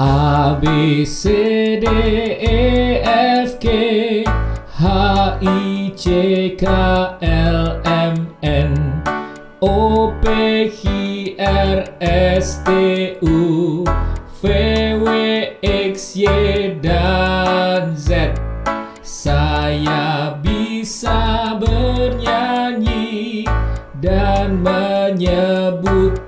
A B C D E F G H I J K L M N O P Q R S T U V W X Y dan Z Saya bisa bernyanyi dan menyebut